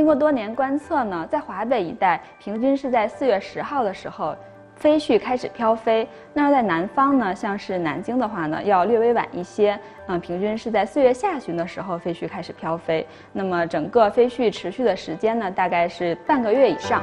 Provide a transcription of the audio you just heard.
经过多年观测呢在华北一带平均是在四月十号的时候飞絮开始飘飞。那在南方呢像是南京的话呢要略微晚一些嗯平均是在四月下旬的时候飞絮开始飘飞。那么整个飞絮持续的时间呢大概是半个月以上。